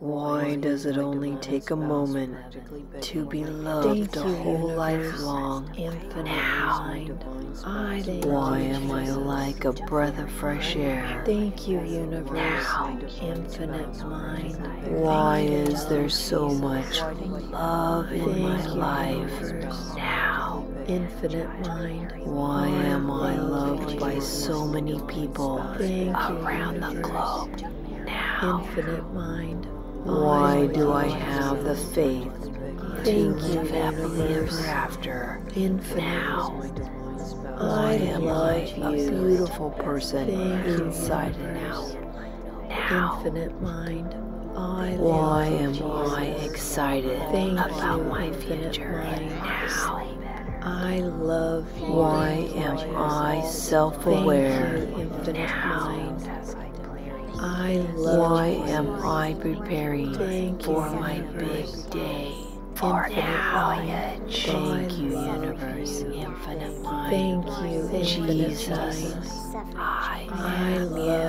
Why does it only take a moment to be loved a whole life long? Now, why am I like a breath of fresh air? Thank you, universe, infinite mind. Why is there so much love in my life now? Infinite mind. Why am I loved by so many people around the globe now? Infinite mind. Why do I have the faith to Thank you, live happily ever after? Infinite. Now, I am I a beautiful person inside and out? Now, Infinite mind. I why am you. I excited Thank about my future now? I love you. Why am I self-aware Thank you, infinite now? mind. Why am I preparing for my big day? For mind. thank you, universe, infinite mind. Thank you, Jesus. I I love.